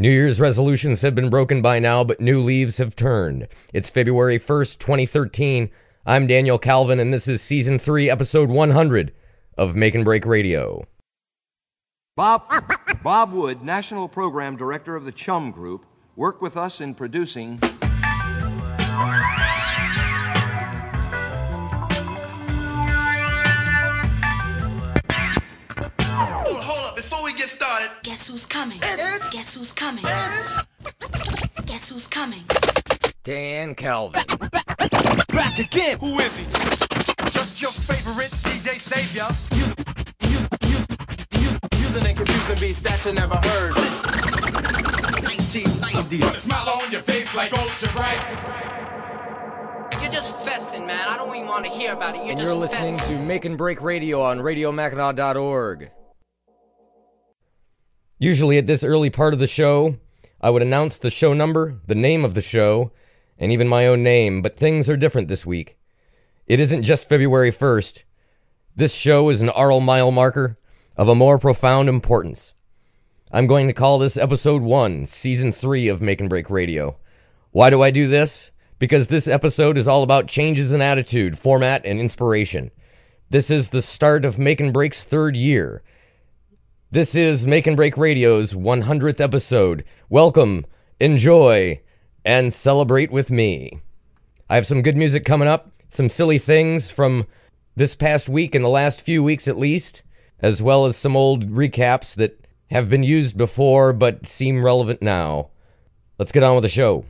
New Year's resolutions have been broken by now, but new leaves have turned. It's February 1st, 2013. I'm Daniel Calvin, and this is Season 3, Episode 100 of Make and Break Radio. Bob, Bob Wood, National Program Director of the Chum Group, worked with us in producing. Hold, hold up, before we get started, Guess who's coming? Guess who's coming? Guess who's coming? Dan Calvin. back again. Who is he? Just your favorite DJ Savior. Using and confusing beats that you never heard. 1990. Put a smile on your face like ultra bright. You're just fessing, man. I don't even want to hear about it. You're And just you're listening fessing. to Make and Break Radio on RadioMackinac.org. Usually at this early part of the show, I would announce the show number, the name of the show, and even my own name, but things are different this week. It isn't just February 1st. This show is an aural mile marker of a more profound importance. I'm going to call this episode 1, season 3 of Make and Break Radio. Why do I do this? Because this episode is all about changes in attitude, format, and inspiration. This is the start of Make and Break's third year. This is Make and Break Radio's 100th episode. Welcome, enjoy, and celebrate with me. I have some good music coming up, some silly things from this past week and the last few weeks at least, as well as some old recaps that have been used before but seem relevant now. Let's get on with the show.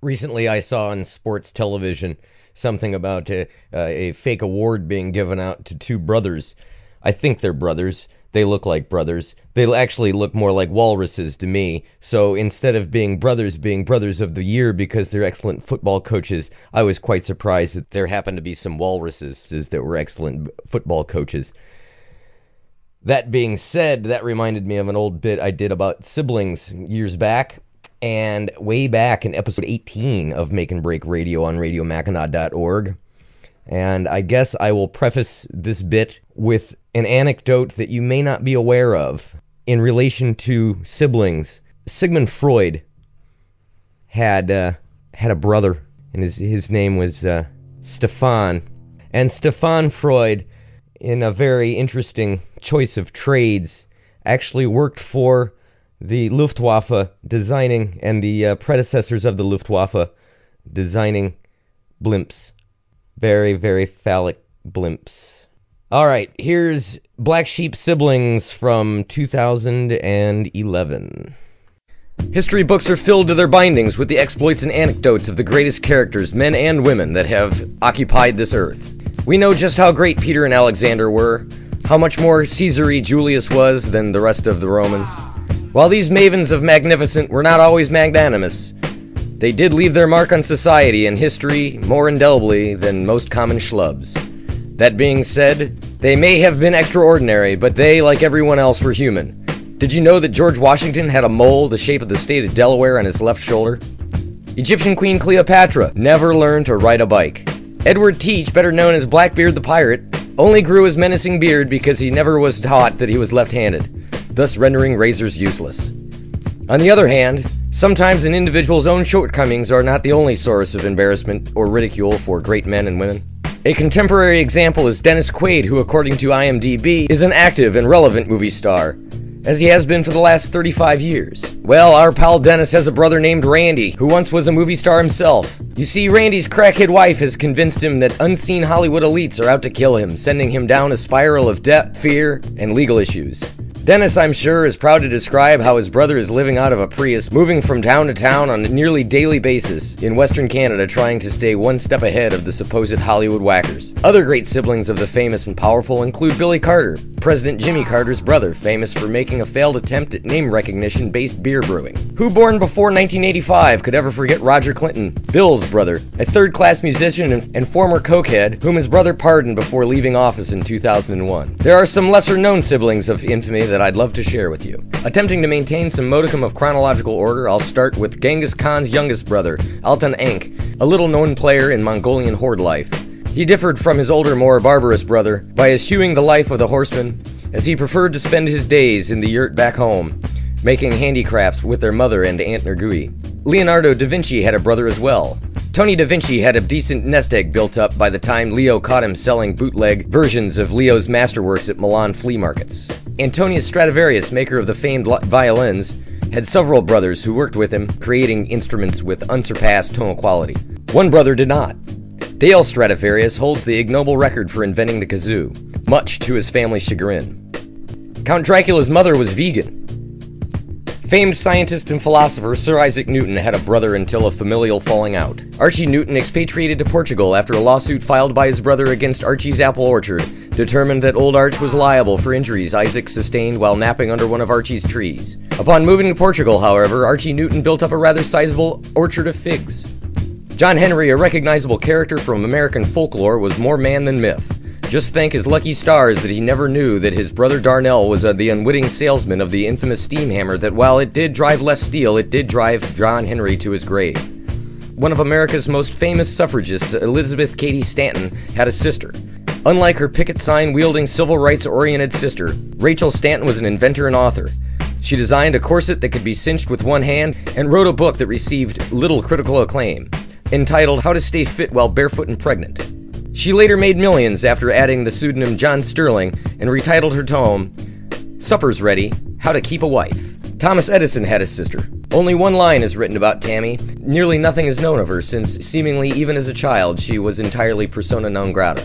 Recently, I saw on sports television something about a, uh, a fake award being given out to two brothers. I think they're brothers. They look like brothers. They actually look more like walruses to me. So instead of being brothers, being brothers of the year because they're excellent football coaches, I was quite surprised that there happened to be some walruses that were excellent football coaches. That being said, that reminded me of an old bit I did about siblings years back. And way back in episode 18 of Make and Break Radio on RadioMackinac.org. And I guess I will preface this bit with an anecdote that you may not be aware of in relation to siblings. Sigmund Freud had uh, had a brother, and his his name was uh, Stefan. And Stefan Freud, in a very interesting choice of trades, actually worked for the Luftwaffe, designing and the uh, predecessors of the Luftwaffe, designing blimps. Very, very phallic blimps. All right, here's Black Sheep Siblings from 2011. History books are filled to their bindings with the exploits and anecdotes of the greatest characters, men and women, that have occupied this earth. We know just how great Peter and Alexander were, how much more Caesary Julius was than the rest of the Romans. While these mavens of magnificent were not always magnanimous, they did leave their mark on society and history more indelibly than most common schlubs. That being said, they may have been extraordinary, but they, like everyone else, were human. Did you know that George Washington had a mole the shape of the state of Delaware on his left shoulder? Egyptian Queen Cleopatra never learned to ride a bike. Edward Teach, better known as Blackbeard the Pirate, only grew his menacing beard because he never was taught that he was left handed, thus rendering razors useless. On the other hand, sometimes an individual's own shortcomings are not the only source of embarrassment or ridicule for great men and women. A contemporary example is Dennis Quaid, who, according to IMDb, is an active and relevant movie star, as he has been for the last 35 years. Well, our pal Dennis has a brother named Randy, who once was a movie star himself. You see, Randy's crackhead wife has convinced him that unseen Hollywood elites are out to kill him, sending him down a spiral of debt, fear, and legal issues. Dennis, I'm sure, is proud to describe how his brother is living out of a Prius, moving from town to town on a nearly daily basis in Western Canada, trying to stay one step ahead of the supposed Hollywood whackers. Other great siblings of the famous and powerful include Billy Carter, President Jimmy Carter's brother, famous for making a failed attempt at name recognition based beer brewing. Who born before 1985 could ever forget Roger Clinton, Bill's brother, a third class musician and, and former cokehead, whom his brother pardoned before leaving office in 2001. There are some lesser known siblings of infamy that I'd love to share with you. Attempting to maintain some modicum of chronological order, I'll start with Genghis Khan's youngest brother, Altan Enk, a little known player in Mongolian horde life. He differed from his older, more barbarous brother by eschewing the life of the horseman, as he preferred to spend his days in the yurt back home, making handicrafts with their mother and Aunt Nergui. Leonardo da Vinci had a brother as well. Tony da Vinci had a decent nest egg built up by the time Leo caught him selling bootleg versions of Leo's masterworks at Milan flea markets. Antonius Stradivarius, maker of the famed violins, had several brothers who worked with him, creating instruments with unsurpassed tonal quality. One brother did not. Dale Stradivarius holds the ignoble record for inventing the kazoo, much to his family's chagrin. Count Dracula's mother was vegan. Famed scientist and philosopher Sir Isaac Newton had a brother until a familial falling out. Archie Newton expatriated to Portugal after a lawsuit filed by his brother against Archie's apple orchard determined that old Arch was liable for injuries Isaac sustained while napping under one of Archie's trees. Upon moving to Portugal, however, Archie Newton built up a rather sizable orchard of figs. John Henry, a recognizable character from American folklore, was more man than myth. Just thank his lucky stars that he never knew that his brother Darnell was uh, the unwitting salesman of the infamous steam hammer that while it did drive less steel, it did drive John Henry to his grave. One of America's most famous suffragists, Elizabeth Cady Stanton, had a sister. Unlike her picket sign wielding civil rights oriented sister, Rachel Stanton was an inventor and author. She designed a corset that could be cinched with one hand and wrote a book that received little critical acclaim, entitled How to Stay Fit While Barefoot and Pregnant. She later made millions after adding the pseudonym John Sterling and retitled her tome, Supper's Ready How to Keep a Wife. Thomas Edison had a sister. Only one line is written about Tammy. Nearly nothing is known of her, since seemingly even as a child she was entirely persona non grata.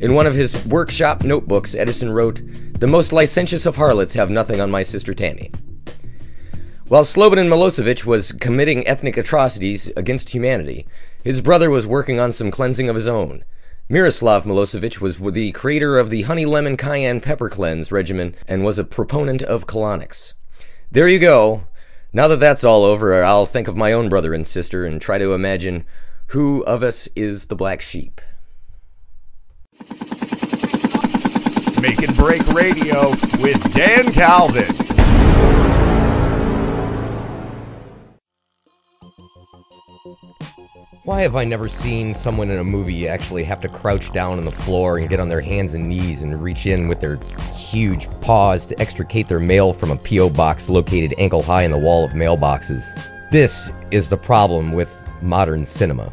In one of his workshop notebooks, Edison wrote, The most licentious of harlots have nothing on my sister Tammy. While Slobodan Milosevic was committing ethnic atrocities against humanity, his brother was working on some cleansing of his own. Miroslav Milosevic was the creator of the honey lemon cayenne pepper cleanse regimen and was a proponent of colonics. There you go. Now that that's all over, I'll think of my own brother and sister and try to imagine who of us is the black sheep. Make and Break Radio with Dan Calvin. Why have I never seen someone in a movie actually have to crouch down on the floor and get on their hands and knees and reach in with their huge paws to extricate their mail from a P.O. box located ankle high in the wall of mailboxes? This is the problem with modern cinema.